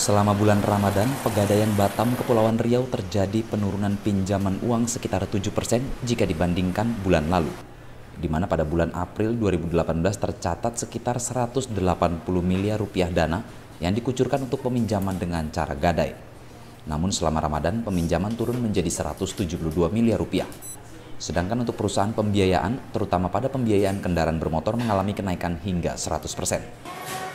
Selama bulan Ramadan, Pegadaian Batam Kepulauan Riau terjadi penurunan pinjaman uang sekitar 7% jika dibandingkan bulan lalu. Di mana pada bulan April 2018 tercatat sekitar 180 miliar rupiah dana yang dikucurkan untuk peminjaman dengan cara gadai. Namun selama Ramadan, peminjaman turun menjadi 172 miliar rupiah. Sedangkan untuk perusahaan pembiayaan, terutama pada pembiayaan kendaraan bermotor mengalami kenaikan hingga 100%.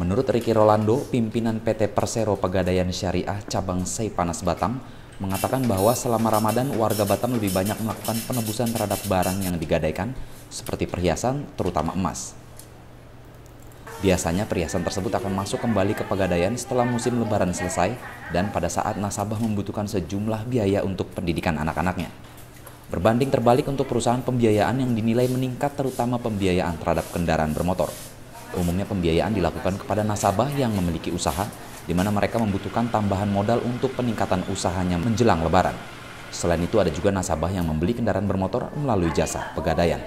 Menurut Ricky Rolando, pimpinan PT Persero Pegadaian Syariah Cabang Seipanas Batam, mengatakan bahwa selama Ramadan warga Batam lebih banyak melakukan penebusan terhadap barang yang digadaikan, seperti perhiasan, terutama emas. Biasanya perhiasan tersebut akan masuk kembali ke Pegadaian setelah musim lebaran selesai dan pada saat nasabah membutuhkan sejumlah biaya untuk pendidikan anak-anaknya. Berbanding terbalik untuk perusahaan pembiayaan yang dinilai meningkat terutama pembiayaan terhadap kendaraan bermotor. Umumnya pembiayaan dilakukan kepada nasabah yang memiliki usaha, di mana mereka membutuhkan tambahan modal untuk peningkatan usahanya menjelang lebaran. Selain itu ada juga nasabah yang membeli kendaraan bermotor melalui jasa pegadaian.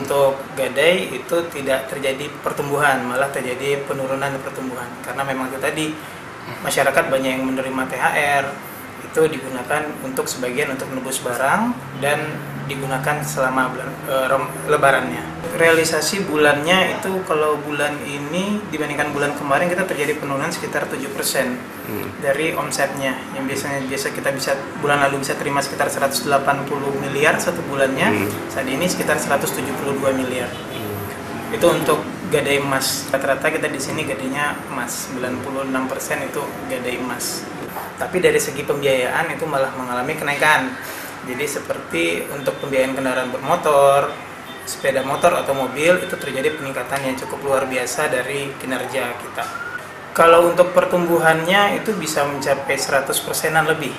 Untuk gadai itu tidak terjadi pertumbuhan, malah terjadi penurunan pertumbuhan. Karena memang itu tadi masyarakat banyak yang menerima THR, itu digunakan untuk sebagian untuk menebus barang dan digunakan selama bulan e, lebarannya. Realisasi bulannya itu kalau bulan ini dibandingkan bulan kemarin kita terjadi penurunan sekitar 7% hmm. dari omsetnya yang biasanya biasa kita bisa bulan lalu bisa terima sekitar 180 miliar satu bulannya, hmm. saat ini sekitar 172 miliar. Hmm. Itu untuk gadai emas. Rata-rata kita di sini gadainya emas, 96% itu gadai emas. Tapi dari segi pembiayaan itu malah mengalami kenaikan jadi seperti untuk pembiayaan kendaraan bermotor, sepeda motor atau mobil itu terjadi peningkatan yang cukup luar biasa dari kinerja kita. Kalau untuk pertumbuhannya itu bisa mencapai 100 persenan lebih.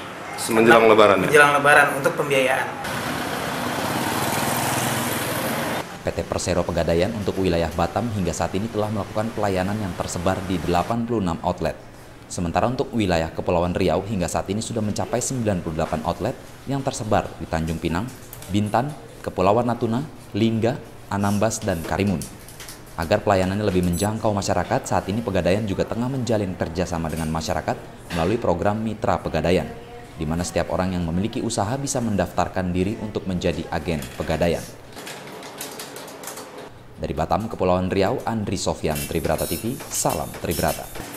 Menjelang lebaran ya? Menjelang lebaran untuk pembiayaan. PT Persero Pegadaian untuk wilayah Batam hingga saat ini telah melakukan pelayanan yang tersebar di 86 outlet. Sementara untuk wilayah Kepulauan Riau hingga saat ini sudah mencapai 98 outlet yang tersebar di Tanjung Pinang, Bintan, Kepulauan Natuna, Lingga, Anambas, dan Karimun. Agar pelayanannya lebih menjangkau masyarakat, saat ini Pegadaian juga tengah menjalin kerjasama dengan masyarakat melalui program Mitra Pegadaian, di mana setiap orang yang memiliki usaha bisa mendaftarkan diri untuk menjadi agen Pegadaian. Dari Batam, Kepulauan Riau, Andri Sofyan, Tribrata TV, salam Tribrata.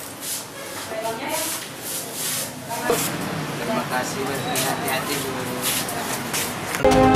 Terima kasih berhati-hati Bu.